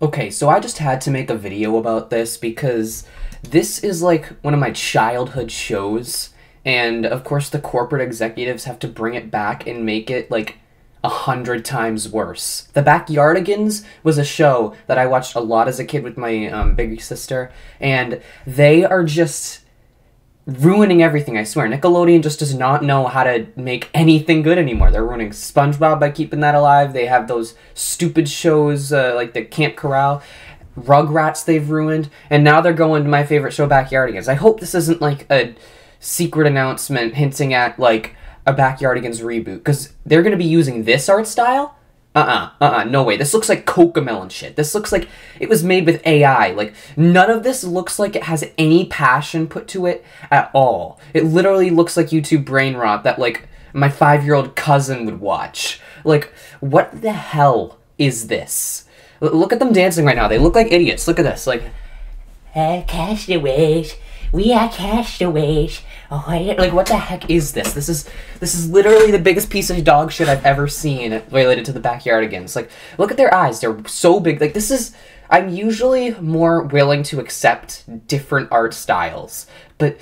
Okay, so I just had to make a video about this because this is like one of my childhood shows, and of course the corporate executives have to bring it back and make it like a hundred times worse. The Backyardigans was a show that I watched a lot as a kid with my um, big sister, and they are just ruining everything, I swear. Nickelodeon just does not know how to make anything good anymore. They're ruining SpongeBob by keeping that alive. They have those stupid shows uh, like the Kamp Koral. Rugrats they've ruined, and now they're going to my favorite show, Backyardigans. I hope this isn't like a secret announcement hinting at like a Backyardigans reboot, because they're going to be using this art style uh-uh, uh-uh, no way. This looks like Cocomelon shit. This looks like it was made with AI. Like, none of this looks like it has any passion put to it at all. It literally looks like YouTube brain rot that, like, my five-year-old cousin would watch. Like, what the hell is this? L look at them dancing right now. They look like idiots. Look at this. Like, uh, castaways. We are castaways. Oh, like what the heck is this? This is this is literally the biggest piece of dog shit I've ever seen related to the Backyardigans. Like, look at their eyes; they're so big. Like, this is. I'm usually more willing to accept different art styles, but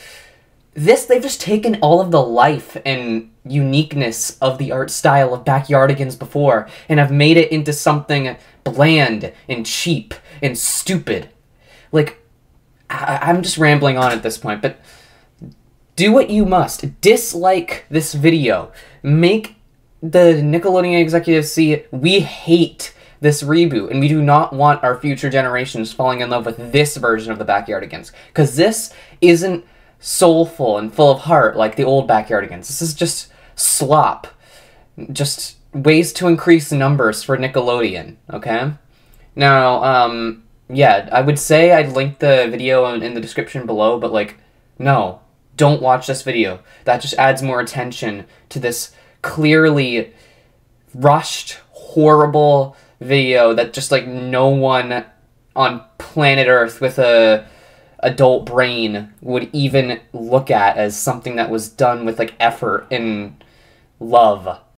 this they've just taken all of the life and uniqueness of the art style of Backyardigans before and have made it into something bland and cheap and stupid. Like, I- I'm just rambling on at this point, but do what you must. Dislike this video. Make the Nickelodeon executives see we hate this reboot and we do not want our future generations falling in love with this version of the Backyardigans. Because this isn't soulful and full of heart like the old Backyardigans. This is just slop. Just ways to increase numbers for Nickelodeon, okay? Now, um, yeah, I would say I'd link the video in the description below, but like, no, don't watch this video. That just adds more attention to this clearly rushed, horrible video that just like no one on planet Earth with a adult brain would even look at as something that was done with like effort and love.